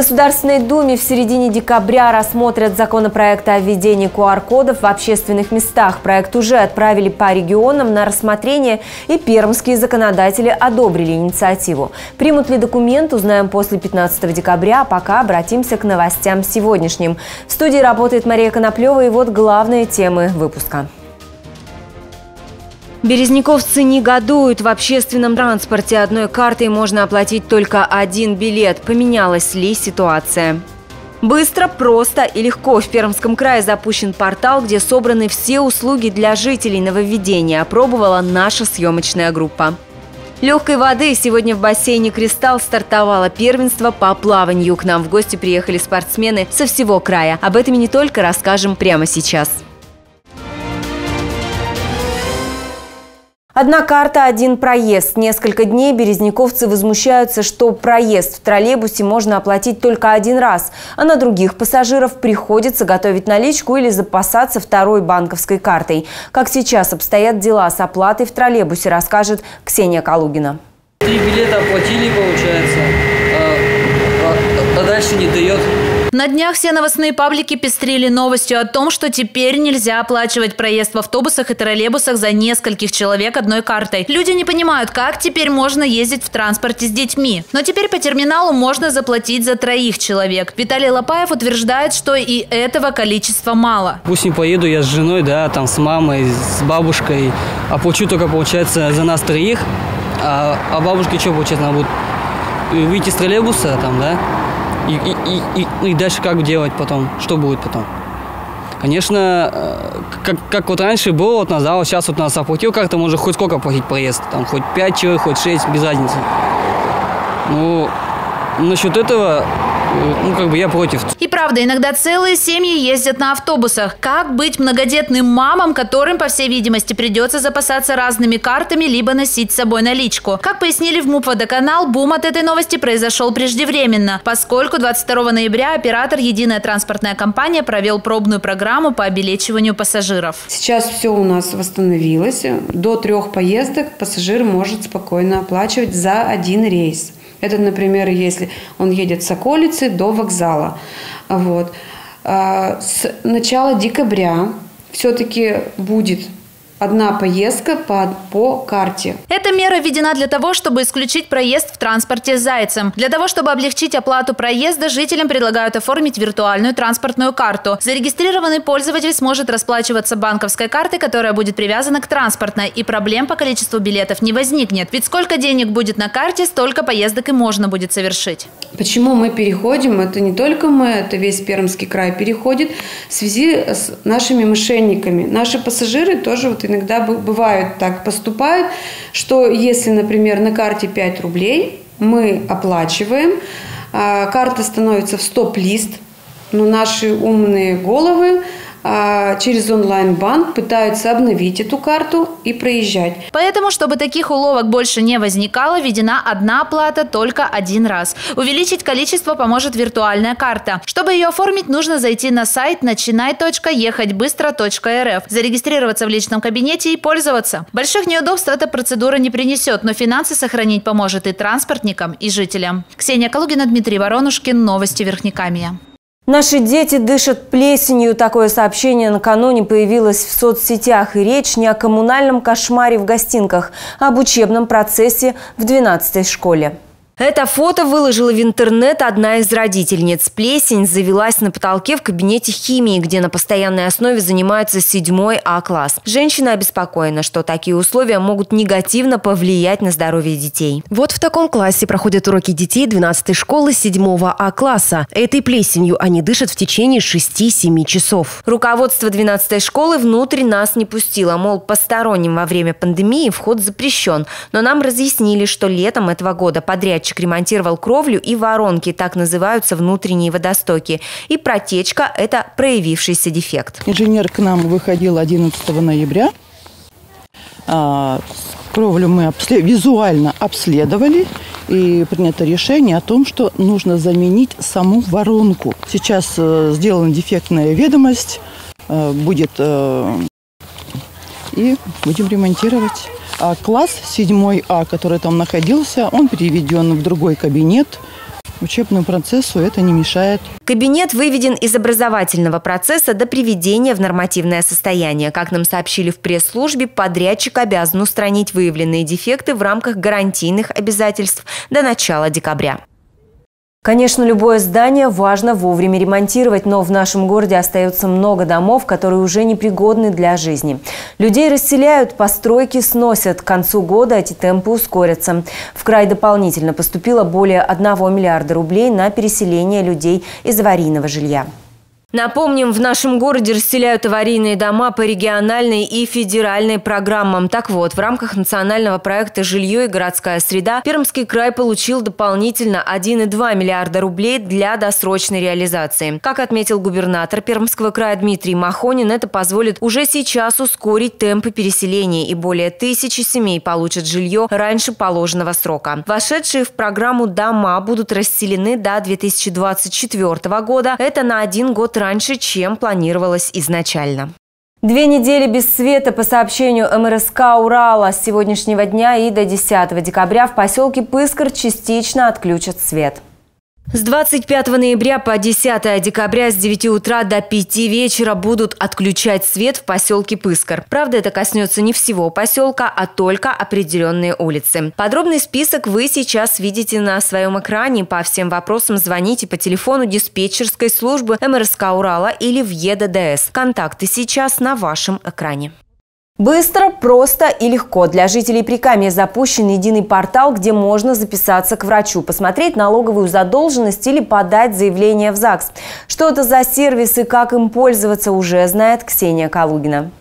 Государственной Думе в середине декабря рассмотрят законопроект о введении QR-кодов в общественных местах. Проект уже отправили по регионам на рассмотрение, и пермские законодатели одобрили инициативу. Примут ли документ, узнаем после 15 декабря, а пока обратимся к новостям сегодняшним. В студии работает Мария Коноплева, и вот главные темы выпуска. Березняковцы негодуют. В общественном транспорте одной картой можно оплатить только один билет. Поменялась ли ситуация? Быстро, просто и легко в Пермском крае запущен портал, где собраны все услуги для жителей нововведения, опробовала наша съемочная группа. Легкой воды сегодня в бассейне «Кристалл» стартовало первенство по плаванию. К нам в гости приехали спортсмены со всего края. Об этом и не только расскажем прямо сейчас. Одна карта, один проезд. Несколько дней березняковцы возмущаются, что проезд в троллейбусе можно оплатить только один раз, а на других пассажиров приходится готовить наличку или запасаться второй банковской картой. Как сейчас обстоят дела с оплатой в троллейбусе, расскажет Ксения Калугина. Три билета оплатили, получается, а, а, а дальше не дает. На днях все новостные паблики пестрили новостью о том, что теперь нельзя оплачивать проезд в автобусах и троллейбусах за нескольких человек одной картой. Люди не понимают, как теперь можно ездить в транспорте с детьми. Но теперь по терминалу можно заплатить за троих человек. Виталий Лопаев утверждает, что и этого количества мало. Пусть не поеду я с женой, да, там с мамой, с бабушкой, а получу только, получается, за нас троих. А, а бабушке что, получается, она будет выйти с троллейбуса там, да, и, и, и, и дальше как делать потом? Что будет потом? Конечно, э, как, как вот раньше было, вот да, вот сейчас вот нас оплатил как-то, можно хоть сколько платить проезд, там, хоть 5 человек, хоть 6, без разницы. Ну, насчет этого ну, как бы я против. И правда, иногда целые семьи ездят на автобусах. Как быть многодетным мамам, которым, по всей видимости, придется запасаться разными картами, либо носить с собой наличку? Как пояснили в МУП «Водоканал», бум от этой новости произошел преждевременно, поскольку 22 ноября оператор «Единая транспортная компания» провел пробную программу по обелечиванию пассажиров. Сейчас все у нас восстановилось. До трех поездок пассажир может спокойно оплачивать за один рейс. Это, например, если он едет с околицы до вокзала. Вот. А, с начала декабря все-таки будет одна поездка по, по карте. Эта мера введена для того, чтобы исключить проезд в транспорте с зайцем. Для того, чтобы облегчить оплату проезда, жителям предлагают оформить виртуальную транспортную карту. Зарегистрированный пользователь сможет расплачиваться банковской картой, которая будет привязана к транспортной, и проблем по количеству билетов не возникнет. Ведь сколько денег будет на карте, столько поездок и можно будет совершить. Почему мы переходим? Это не только мы, это весь Пермский край переходит в связи с нашими мошенниками. Наши пассажиры тоже вот иногда бывают так поступают, что если, например, на карте 5 рублей мы оплачиваем, а, карта становится в стоп-лист, но наши умные головы через онлайн-банк пытаются обновить эту карту и проезжать. Поэтому, чтобы таких уловок больше не возникало, введена одна оплата только один раз. Увеличить количество поможет виртуальная карта. Чтобы ее оформить, нужно зайти на сайт начинай.ехатьбыстро.рф, зарегистрироваться в личном кабинете и пользоваться. Больших неудобств эта процедура не принесет, но финансы сохранить поможет и транспортникам, и жителям. Ксения Калугина, Дмитрий Воронушкин. Новости Верхнекамья. Наши дети дышат плесенью. Такое сообщение накануне появилось в соцсетях. И речь не о коммунальном кошмаре в гостинках, а об учебном процессе в 12-й школе. Это фото выложила в интернет одна из родительниц. Плесень завелась на потолке в кабинете химии, где на постоянной основе занимается седьмой А-класс. Женщина обеспокоена, что такие условия могут негативно повлиять на здоровье детей. Вот в таком классе проходят уроки детей 12 школы 7 А-класса. Этой плесенью они дышат в течение 6-7 часов. Руководство 12 школы внутрь нас не пустило. Мол, посторонним во время пандемии вход запрещен. Но нам разъяснили, что летом этого года подрядчик подрядчик ремонтировал кровлю и воронки, так называются внутренние водостоки. И протечка – это проявившийся дефект. Инженер к нам выходил 11 ноября. А, кровлю мы визуально обследовали и принято решение о том, что нужно заменить саму воронку. Сейчас э, сделана дефектная ведомость, э, будет э, и будем ремонтировать. А класс 7А, который там находился, он переведен в другой кабинет. учебному процессу это не мешает. Кабинет выведен из образовательного процесса до приведения в нормативное состояние. Как нам сообщили в пресс-службе, подрядчик обязан устранить выявленные дефекты в рамках гарантийных обязательств до начала декабря. Конечно, любое здание важно вовремя ремонтировать, но в нашем городе остается много домов, которые уже непригодны для жизни. Людей расселяют, постройки сносят. К концу года эти темпы ускорятся. В край дополнительно поступило более 1 миллиарда рублей на переселение людей из аварийного жилья. Напомним, в нашем городе расселяют аварийные дома по региональной и федеральной программам. Так вот, в рамках национального проекта «Жилье и городская среда» Пермский край получил дополнительно 1,2 миллиарда рублей для досрочной реализации. Как отметил губернатор Пермского края Дмитрий Махонин, это позволит уже сейчас ускорить темпы переселения и более тысячи семей получат жилье раньше положенного срока. Вошедшие в программу дома будут расселены до 2024 года. Это на один год раньше, чем планировалось изначально. Две недели без света по сообщению МРСК «Урала» с сегодняшнего дня и до 10 декабря в поселке Пыскар частично отключат свет. С 25 ноября по 10 декабря с 9 утра до 5 вечера будут отключать свет в поселке Пыскар. Правда, это коснется не всего поселка, а только определенные улицы. Подробный список вы сейчас видите на своем экране. По всем вопросам звоните по телефону диспетчерской службы МРСК Урала или в ЕДДС. Контакты сейчас на вашем экране. Быстро, просто и легко. Для жителей Прикамья запущен единый портал, где можно записаться к врачу, посмотреть налоговую задолженность или подать заявление в ЗАГС. Что это за сервис и как им пользоваться, уже знает Ксения Калугина.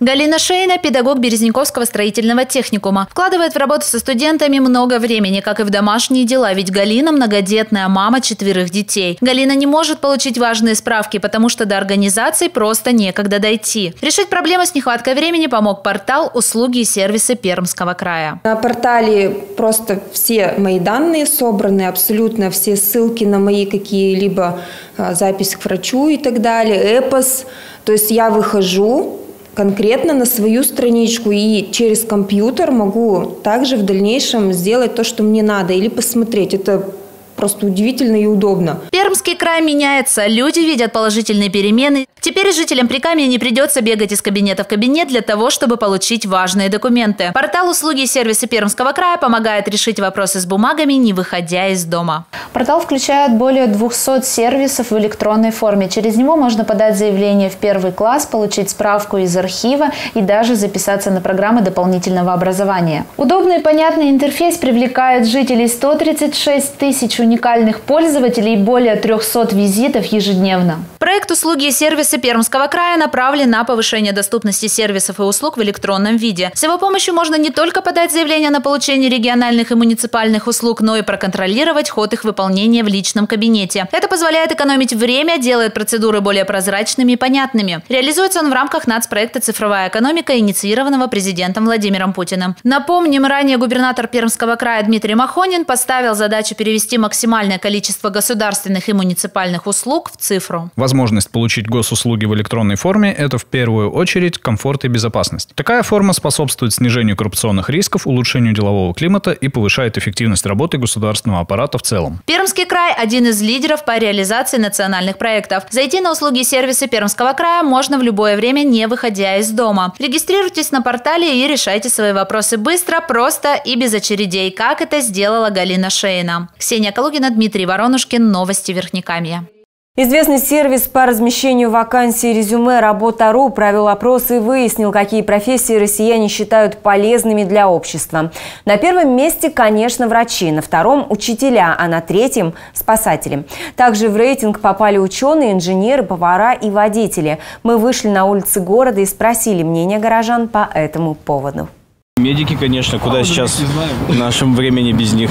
Галина Шейна – педагог Березняковского строительного техникума. Вкладывает в работу со студентами много времени, как и в домашние дела, ведь Галина – многодетная мама четверых детей. Галина не может получить важные справки, потому что до организации просто некогда дойти. Решить проблему с нехваткой времени помог портал «Услуги и сервисы Пермского края». На портале просто все мои данные собраны, абсолютно все ссылки на мои какие-либо а, записи к врачу и так далее, эпос. То есть я выхожу, конкретно на свою страничку и через компьютер могу также в дальнейшем сделать то, что мне надо, или посмотреть. Это просто удивительно и удобно. Пермский край меняется, люди видят положительные перемены. Теперь жителям Прикамья не придется бегать из кабинета в кабинет для того, чтобы получить важные документы. Портал услуги и сервисы Пермского края помогает решить вопросы с бумагами, не выходя из дома. Портал включает более 200 сервисов в электронной форме. Через него можно подать заявление в первый класс, получить справку из архива и даже записаться на программы дополнительного образования. Удобный и понятный интерфейс привлекает жителей 136 тысяч уникальных пользователей более 300 визитов ежедневно. Проект «Услуги и сервисы Пермского края» направлен на повышение доступности сервисов и услуг в электронном виде. С его помощью можно не только подать заявление на получение региональных и муниципальных услуг, но и проконтролировать ход их выполнения в личном кабинете. Это позволяет экономить время, делает процедуры более прозрачными и понятными. Реализуется он в рамках нацпроекта «Цифровая экономика», инициированного президентом Владимиром Путиным. Напомним, ранее губернатор Пермского края Дмитрий Махонин поставил задачу перевести максимальное количество государственных и муниципальных услуг в цифру. Возможность получить госуслуги в электронной форме – это в первую очередь комфорт и безопасность. Такая форма способствует снижению коррупционных рисков, улучшению делового климата и повышает эффективность работы государственного аппарата в целом. Пермский край – один из лидеров по реализации национальных проектов. Зайти на услуги и сервисы Пермского края можно в любое время, не выходя из дома. Регистрируйтесь на портале и решайте свои вопросы быстро, просто и без очередей, как это сделала Галина Шейна. Ксения Калугина, Дмитрий Воронушкин. Новости Верхнекамья. Известный сервис по размещению вакансий резюме «Работа.ру» провел опрос и выяснил, какие профессии россияне считают полезными для общества. На первом месте, конечно, врачи, на втором – учителя, а на третьем – спасатели. Также в рейтинг попали ученые, инженеры, повара и водители. Мы вышли на улицы города и спросили мнение горожан по этому поводу. Медики, конечно, куда сейчас в нашем времени без них.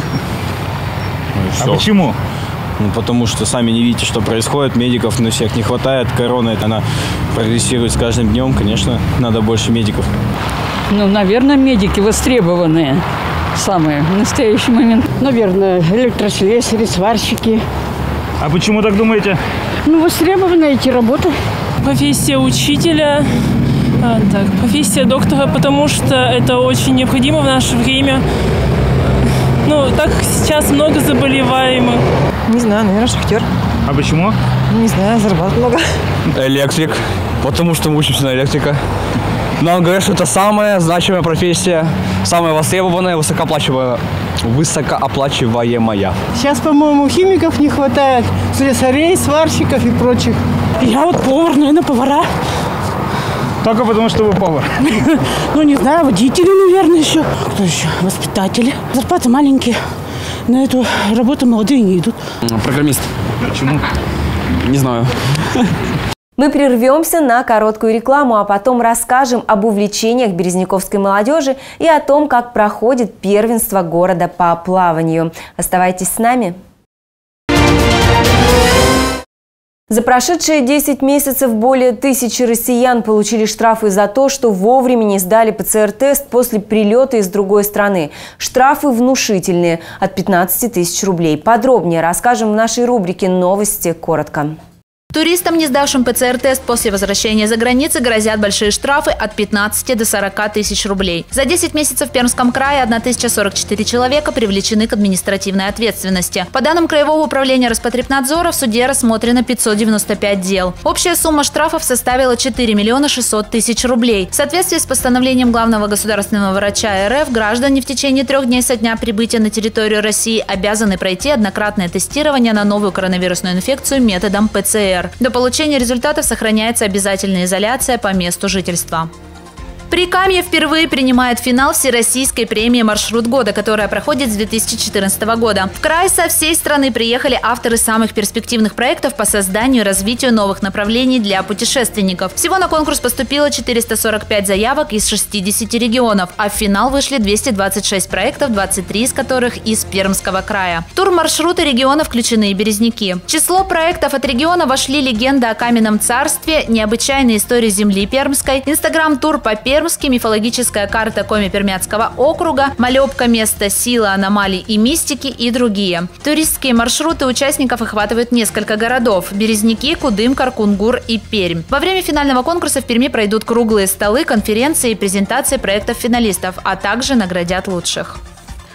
Ну а почему? Ну, потому что сами не видите, что происходит. Медиков на всех не хватает. Корона, она прогрессирует с каждым днем. Конечно, надо больше медиков. Ну, наверное, медики востребованные самые в настоящий момент. Наверное, электрослесари, сварщики. А почему так думаете? Ну, востребованы эти работы. Профессия учителя, А, так, профессия доктора, потому что это очень необходимо в наше время. Ну, так сейчас много заболеваемых. Не знаю, наверное, шахтер. А почему? Не знаю, зарабатывать много. Электрик, потому что мы учимся на электрика. Нам говорят, что это самая значимая профессия, самая востребованная, высокооплачиваемая. Высокооплачиваемая. Сейчас, по-моему, химиков не хватает, слесарей, сварщиков и прочих. Я вот повар, наверное, повара. Только потому, что вы повар. Ну, не знаю, водители, наверное, еще. Кто еще? Воспитатели. Зарплаты маленькие. На эту работу молодые не идут. Программист. Почему? Не знаю. Мы прервемся на короткую рекламу, а потом расскажем об увлечениях березняковской молодежи и о том, как проходит первенство города по плаванию. Оставайтесь с нами. За прошедшие 10 месяцев более тысячи россиян получили штрафы за то, что вовремя не сдали ПЦР-тест после прилета из другой страны. Штрафы внушительные – от 15 тысяч рублей. Подробнее расскажем в нашей рубрике «Новости коротко». Туристам, не сдавшим ПЦР-тест после возвращения за границы, грозят большие штрафы от 15 до 40 тысяч рублей. За 10 месяцев в Пермском крае 1044 человека привлечены к административной ответственности. По данным Краевого управления Роспотребнадзора, в суде рассмотрено 595 дел. Общая сумма штрафов составила 4 миллиона 600 тысяч рублей. В соответствии с постановлением главного государственного врача РФ, граждане в течение трех дней со дня прибытия на территорию России обязаны пройти однократное тестирование на новую коронавирусную инфекцию методом ПЦР. До получения результатов сохраняется обязательная изоляция по месту жительства. Прикамье впервые принимает финал Всероссийской премии «Маршрут года», которая проходит с 2014 года. В край со всей страны приехали авторы самых перспективных проектов по созданию и развитию новых направлений для путешественников. Всего на конкурс поступило 445 заявок из 60 регионов, а в финал вышли 226 проектов, 23 из которых из Пермского края. В тур-маршруты региона включены и березники. В число проектов от региона вошли легенда о каменном царстве, необычайные истории земли Пермской, инстаграм-тур по Пермской, Пермский, мифологическая карта Коми-Пермяцкого округа, малепка места силы, аномалий и мистики и другие. Туристские маршруты участников охватывают несколько городов – Березники, Кудым, Каркунгур и Пермь. Во время финального конкурса в Перми пройдут круглые столы, конференции и презентации проектов финалистов, а также наградят лучших.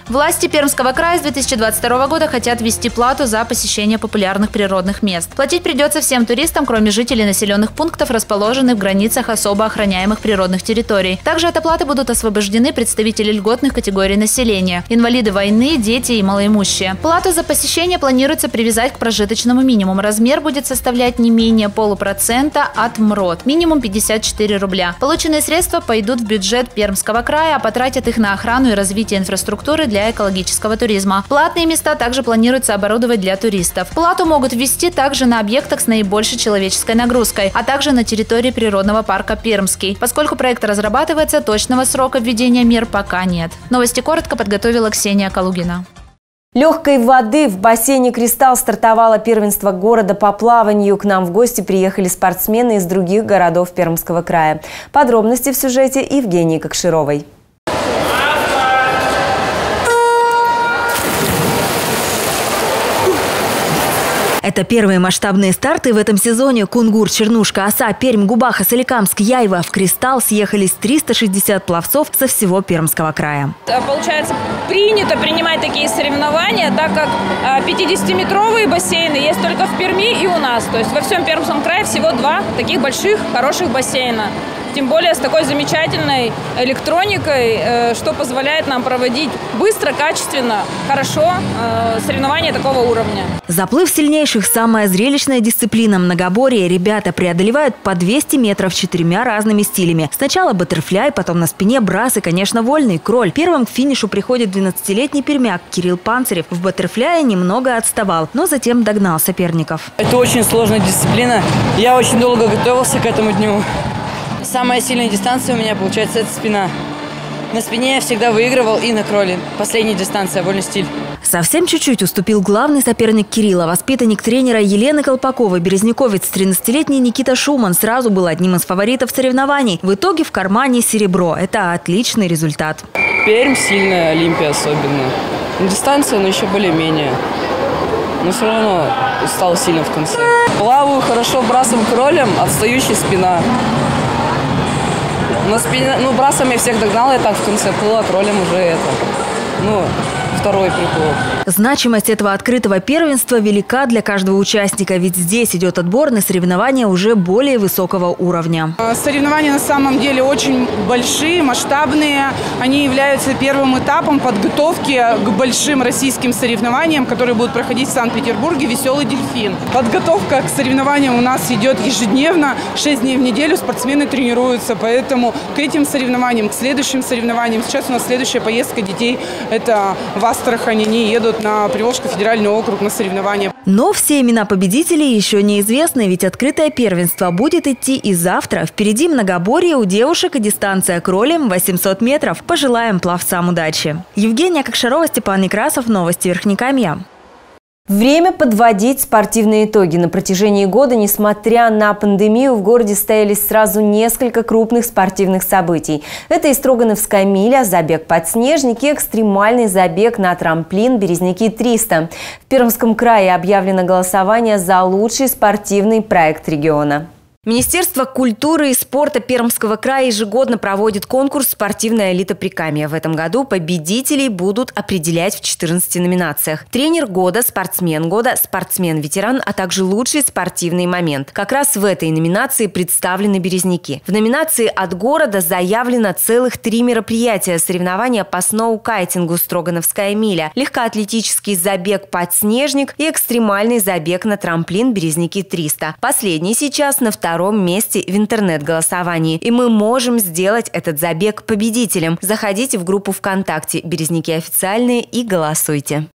Власти Пермского края с 2022 года хотят ввести плату за посещение популярных природных мест. Платить придется всем туристам, кроме жителей населенных пунктов, расположенных в границах особо охраняемых природных территорий. Также от оплаты будут освобождены представители льготных категорий населения – инвалиды войны, дети и малоимущие. Плату за посещение планируется привязать к прожиточному минимуму. Размер будет составлять не менее полупроцента от МРОД – минимум 54 рубля. Полученные средства пойдут в бюджет Пермского края, а потратят их на охрану и развитие инфраструктуры для экологического туризма. Платные места также планируется оборудовать для туристов. Плату могут ввести также на объектах с наибольшей человеческой нагрузкой, а также на территории природного парка Пермский. Поскольку проект разрабатывается, точного срока введения мер пока нет. Новости коротко подготовила Ксения Калугина. Легкой воды в бассейне «Кристалл» стартовало первенство города по плаванию. К нам в гости приехали спортсмены из других городов Пермского края. Подробности в сюжете Евгении Кокшировой. Это первые масштабные старты в этом сезоне. Кунгур, Чернушка, Оса, Пермь, Губаха, Соликамск, Яйва. В «Кристалл» съехались 360 пловцов со всего Пермского края. Получается, принято принимать такие соревнования, так как 50-метровые бассейны есть только в Перми и у нас. То есть во всем Пермском крае всего два таких больших, хороших бассейна. Тем более с такой замечательной электроникой, э, что позволяет нам проводить быстро, качественно, хорошо э, соревнования такого уровня. Заплыв сильнейших – самая зрелищная дисциплина. Многоборье ребята преодолевают по 200 метров четырьмя разными стилями. Сначала баттерфляй, потом на спине брас и, конечно, вольный кроль. Первым к финишу приходит 12-летний пермяк Кирилл Панцирев. В баттерфляе немного отставал, но затем догнал соперников. Это очень сложная дисциплина. Я очень долго готовился к этому дню. Самая сильная дистанция у меня, получается, это спина. На спине я всегда выигрывал и на кроле. Последняя дистанция, вольный стиль. Совсем чуть-чуть уступил главный соперник Кирилла, воспитанник тренера Елены Колпаковой, березняковец 13-летний Никита Шуман сразу был одним из фаворитов соревнований. В итоге в кармане серебро. Это отличный результат. Пермь сильная, Олимпия особенно. Дистанция, но еще более-менее. Но все равно стал сильно в конце. Плаваю хорошо брасом кролем, отстающий спина. Но спина, ну, брасом я всех догнала, я так в конце плыла, кролем уже это. Ну, второй приплыл. Значимость этого открытого первенства велика для каждого участника, ведь здесь идет отбор на соревнования уже более высокого уровня. А, Соревнования на самом деле очень большие, масштабные. Они являются первым этапом подготовки к большим российским соревнованиям, которые будут проходить в Санкт-Петербурге «Веселый дельфин». Подготовка к соревнованиям у нас идет ежедневно, 6 дней в неделю спортсмены тренируются, поэтому к этим соревнованиям, к следующим соревнованиям, сейчас у нас следующая поездка детей – это в Астрахань, они едут на Приволжский федеральный округ на соревнования. Но все имена победителей еще неизвестны, ведь открытое первенство будет идти и завтра. Впереди многоборье у девушек и дистанция кролем 800 метров. Пожелаем пловцам удачи. Евгения Кокшарова, Степан Некрасов. Новости Верхнекамья. Время подводить спортивные итоги. На протяжении года, несмотря на пандемию, в городе стоялись сразу несколько крупных спортивных событий. Это и Строгановская миля, забег подснежники, экстремальный забег на трамплин «Березники 300». В Пермском крае объявлено голосование за лучший спортивный проект региона. Министерство культуры и спорта Пермского края ежегодно проводит конкурс «Спортивная элита Прикамья». В этом году победителей будут определять в 14 номинациях. Тренер года, спортсмен года, спортсмен-ветеран, а также лучший спортивный момент. Как раз в этой номинации представлены березники. В номинации «От города» заявлено целых три мероприятия. Соревнования по сноу-кайтингу «Строгановская миля», легкоатлетический забег «Подснежник» и экстремальный забег на трамплин «Березники 300». Последний сейчас на втором втором месте в интернет-голосовании. И мы можем сделать этот забег победителем. Заходите в группу ВКонтакте «Березники официальные» и голосуйте.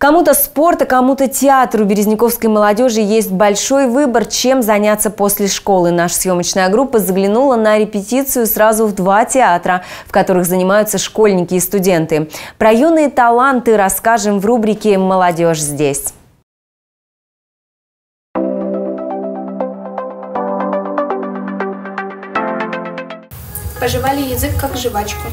Кому-то спорт, а кому-то театр. У березняковской молодежи есть большой выбор, чем заняться после школы. Наша съемочная группа заглянула на репетицию сразу в два театра, в которых занимаются школьники и студенты. Про юные таланты расскажем в рубрике «Молодежь здесь». Пожевали язык, как жвачку.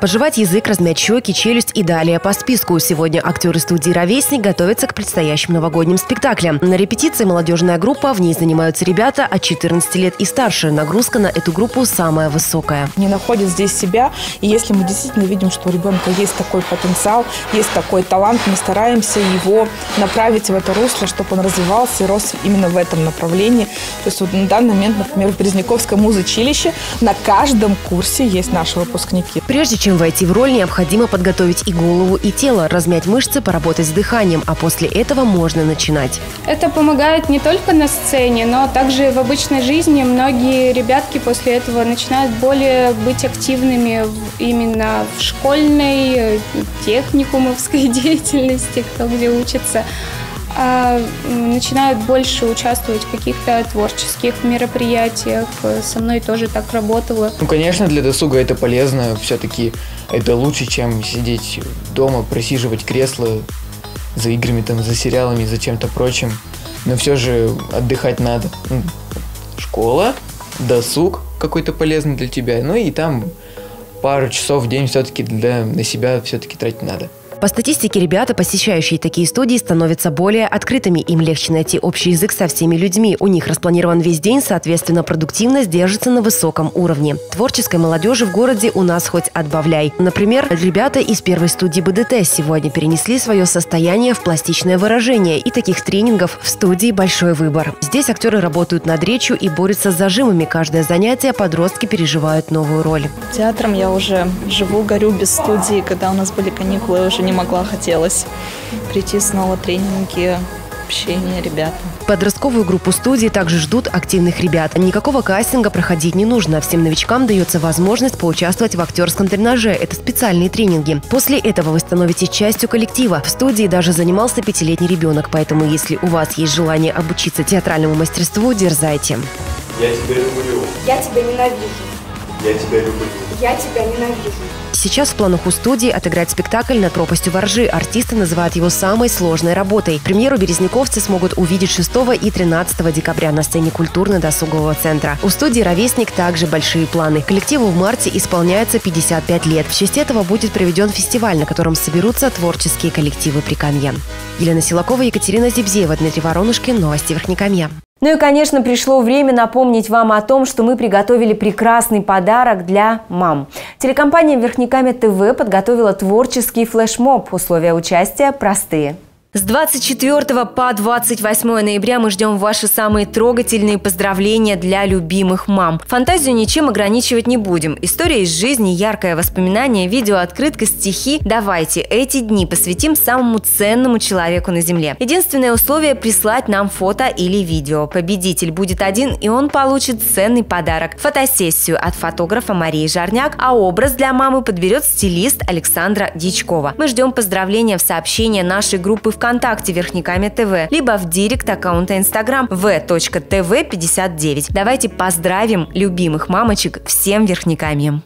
Пожевать язык, размять щеки, челюсть и далее по списку. Сегодня актеры студии «Ровесник» готовятся к предстоящим новогодним спектаклям. На репетиции молодежная группа, в ней занимаются ребята от 14 лет и старше. Нагрузка на эту группу самая высокая. Не находят здесь себя, и если мы действительно видим, что у ребенка есть такой потенциал, есть такой талант, мы стараемся его направить в это русло, чтобы он развивался и рос именно в этом направлении. То есть вот на данный момент, например, в Березняковском музучилище на каждом курсе есть наши выпускники. Прежде чем войти в роль, необходимо подготовить и голову, и тело, размять мышцы, поработать с дыханием, а после этого можно начинать. Это помогает не только на сцене, но также в обычной жизни. Многие ребятки после этого начинают более быть активными именно в школьной, техникумовской деятельности, кто где учится начинают больше участвовать в каких-то творческих мероприятиях. Со мной тоже так работало. Ну, конечно, для досуга это полезно. Все-таки это лучше, чем сидеть дома, просиживать кресло за играми, там, за сериалами, за чем-то прочим. Но все же отдыхать надо. Ну, школа, досуг какой-то полезный для тебя. Ну и там пару часов в день все-таки для, на себя все-таки тратить надо. По статистике, ребята, посещающие такие студии, становятся более открытыми. Им легче найти общий язык со всеми людьми. У них распланирован весь день, соответственно, продуктивность держится на высоком уровне. Творческой молодежи в городе у нас хоть отбавляй. Например, ребята из первой студии БДТ сегодня перенесли свое состояние в пластичное выражение. И таких тренингов в студии большой выбор. Здесь актеры работают над речью и борются с зажимами. Каждое занятие подростки переживают новую роль. Театром я уже живу, горю без студии. Когда у нас были каникулы, уже не могла, хотелось прийти снова тренинги, общение, ребята. Подростковую группу студии также ждут активных ребят. Никакого кастинга проходить не нужно. Всем новичкам дается возможность поучаствовать в актерском тренаже. Это специальные тренинги. После этого вы становитесь частью коллектива. В студии даже занимался пятилетний ребенок. Поэтому, если у вас есть желание обучиться театральному мастерству, дерзайте. Я тебя люблю. Я тебя ненавижу. Я тебя люблю. Я тебя ненавижу. Сейчас в планах у студии отыграть спектакль над пропастью воржи. Артисты называют его самой сложной работой. Премьеру березняковцы смогут увидеть 6 и 13 декабря на сцене культурно-досугового центра. У студии «Ровесник» также большие планы. Коллективу в марте исполняется 55 лет. В честь этого будет проведен фестиваль, на котором соберутся творческие коллективы Прикамья. Елена Силакова, Екатерина Зибзеева, Дмитрий Воронушкин. Новости Верхнекамья. Ну и, конечно, пришло время напомнить вам о том, что мы приготовили прекрасный подарок для мам. Телекомпания «Верхниками ТВ» подготовила творческий флешмоб. Условия участия простые. С 24 по 28 ноября мы ждем ваши самые трогательные поздравления для любимых мам. Фантазию ничем ограничивать не будем. История из жизни, яркое воспоминание, видео, открытка, стихи. Давайте эти дни посвятим самому ценному человеку на Земле. Единственное условие – прислать нам фото или видео. Победитель будет один, и он получит ценный подарок – фотосессию от фотографа Марии Жарняк, а образ для мамы подберет стилист Александра Дичкова. Мы ждем поздравления в сообщения нашей группы ВКонтакте ВКонтакте Верхниками ТВ, либо в директ аккаунта Инстаграм v.tv59. Давайте поздравим любимых мамочек всем Верхниками.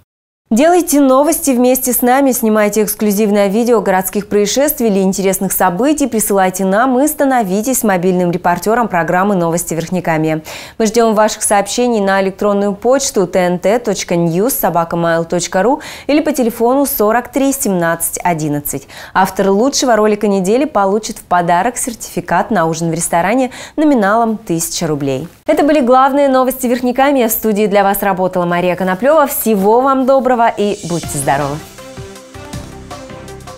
Делайте новости вместе с нами, снимайте эксклюзивное видео городских происшествий или интересных событий, присылайте нам и становитесь мобильным репортером программы «Новости Верхниками». Мы ждем ваших сообщений на электронную почту tnt.news.sobakamail.ru или по телефону 43 17 11. Автор лучшего ролика недели получит в подарок сертификат на ужин в ресторане номиналом 1000 рублей. Это были главные новости Верхниками. В студии для вас работала Мария Коноплева. Всего вам доброго! Здорово и будьте здоровы!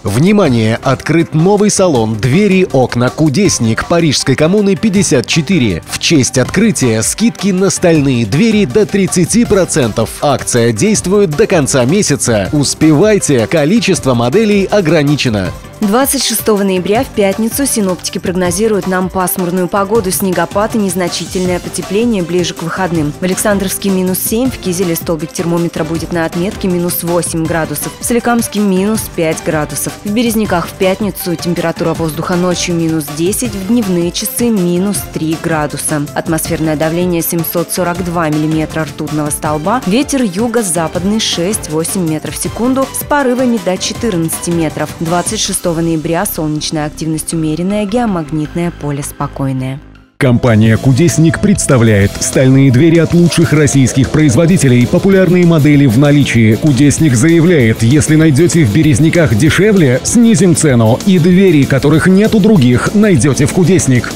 Внимание! Открыт новый салон «Двери, окна, кудесник» Парижской коммуны 54. В честь открытия скидки на стальные двери до 30%. Акция действует до конца месяца. Успевайте! Количество моделей ограничено. 26 ноября в пятницу синоптики прогнозируют нам пасмурную погоду, снегопад и незначительное потепление ближе к выходным. В Александровске минус 7, в Кизеле столбик термометра будет на отметке минус 8 градусов, в Соликамске минус 5 градусов. В Березняках в пятницу температура воздуха ночью минус 10, в дневные часы минус 3 градуса. Атмосферное давление 742 миллиметра ртутного столба, ветер юго-западный 6-8 метров в секунду с порывами до 14 метров. 26 ноября солнечная активность умеренная, геомагнитное поле спокойное. Компания «Кудесник» представляет стальные двери от лучших российских производителей, популярные модели в наличии. «Кудесник» заявляет, если найдете в Березниках дешевле, снизим цену. И двери, которых нет у других, найдете в «Кудесник».